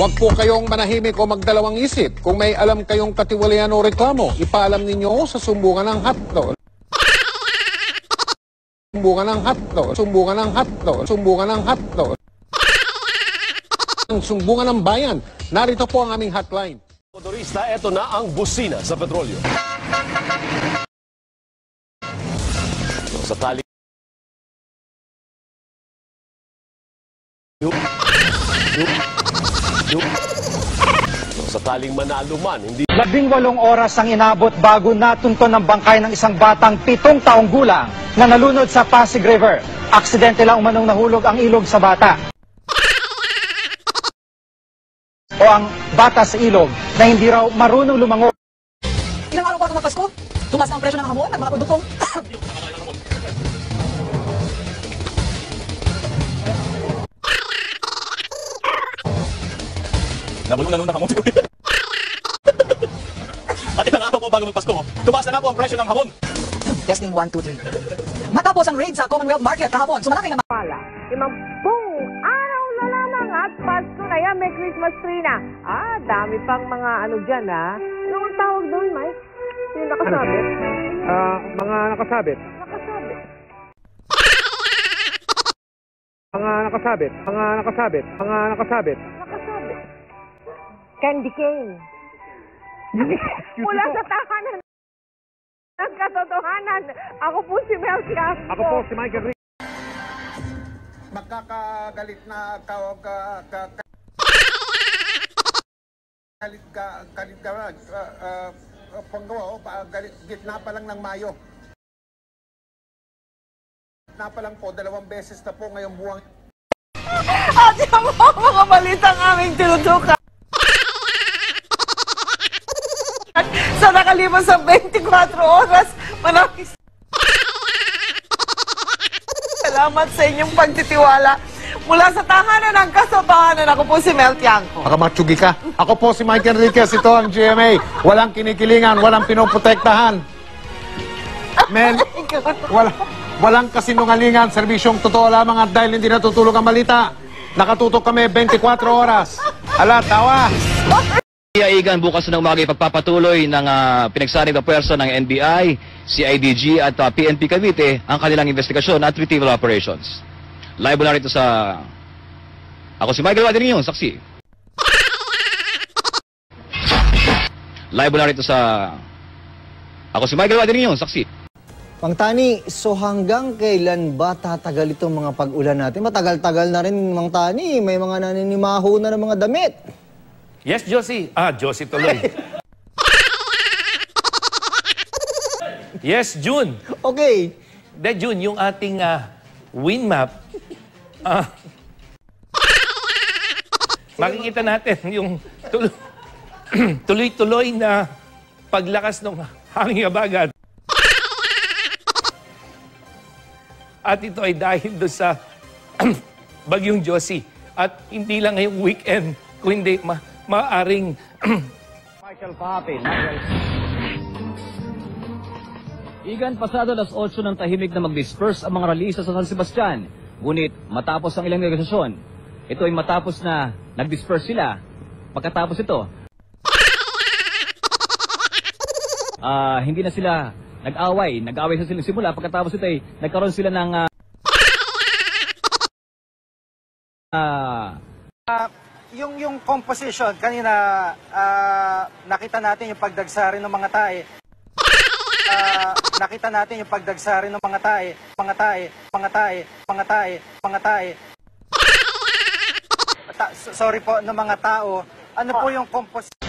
Huwag po kayong manahimik o magdalawang isip. Kung may alam kayong katiwalian o reklamo, ipaalam ninyo sa sumbungan ng hotdog. Sumbungan ng hotdog. Sumbungan ng hotdog. Sumbungan ng hotdog. Sumbungan ng bayan. Narito po ang aming hotline. Motorista, eto na ang busina sa petrolyo. Sa tali... Yup. Yup. Yup. So, sa taling manalo man, hindi Labing walong oras ang inabot bago natunton ng bangkay ng isang batang pitong taong gulang na nalunod sa Pasig River. Aksidente lang umanong nahulog ang ilog sa bata. O ang bata sa ilog na hindi raw marunong lumangoy. Ilang araw bago magpasko, tumas na ang presyo ng hamon at mga produktong Nabulong na nung nakamon. At ilang araw po bago magpasko, tumaas na nga po ang presyo ng hamon. testing 1, 2, 3. Matapos ang raid sa Commonwealth Market kahapon, sumalaki naman Pala. Limampung araw na lamang at Pasko na yan, may Christmas tree na. Ah, dami pang mga ano dyan, ha? Anong tawag doon, Mike? Yung nakasabit? Ah, mga nakasabit. Nakasabit. Mga nakasabit. Mga nakasabit. Mga nakasabit. Nakasabit. Candy cane. Mula sa tahanan ng katotohanan. Ako po si Mel Castro. Ako po si Michael Rick. magkakagalit na ka, ka, ka, ka galit ka galit ka uh, uh, uh, panggawa oh, pa- galit gitna pa lang ng Mayo gitna pa lang po dalawang beses na po ngayong buwang At yung mga balitang aming tinutukan. Sa nakalipas sa 24 oras, maraming salamat sa inyong pagtitiwala. Mula sa tahanan ng kasabahanan, ako po si Mel Tiangco. Akamatsugi ka. Ako po si Mike Enriquez. Ito ang GMA. Walang kinikilingan, walang pinoprotektahan. Men, wala, walang kasinungalingan. Serbisyong totoo lamang at dahil hindi natutulog ang balita. Nakatutok kami 24 oras. Ala, tawa. Iaigan bukas ng umaga ipagpapatuloy ng uh, pinagsanig na pwersa ng NBI, CIDG at ah, PNP Cavite ang kanilang investigasyon at retrieval operations. Live na rito sa... Ako si Michael Wadrinyo, saksi. Live na rito sa... Ako si Michael Wadrinyo, saksi. Mang Tani, so hanggang kailan ba tatagal itong mga pag-ulan natin? Matagal-tagal na rin, Mang Tani. May mga naninimaho na ng mga damit. Yes, Josie. Ah, Josie tuloy. yes, June. Okay. De June, yung ating ah, wind map, ah, makikita natin yung tulo- tuloy-tuloy na paglakas ng hangin abagat. At ito ay dahil doon sa bagyong Josie. At hindi lang ngayong weekend, kundi ma maaring Michael Papi. Igan, pasado alas 8 ng tahimik na mag-disperse ang mga ralisa sa San Sebastian. Ngunit matapos ang ilang negosasyon, ito ay matapos na nag-disperse sila. Pagkatapos ito, ah hindi na sila nag-away. Nag-away sa sila simula. Pagkatapos ito ay nagkaroon sila ng yung yung composition kanina ah, nakita natin yung pagdagsari ng mga tae. Ah, nakita natin yung pagdagsari ng mga tae, mga tae, mga tae, mga tae, mga tae. Ta- sorry po ng mga tao. Ano po yung composition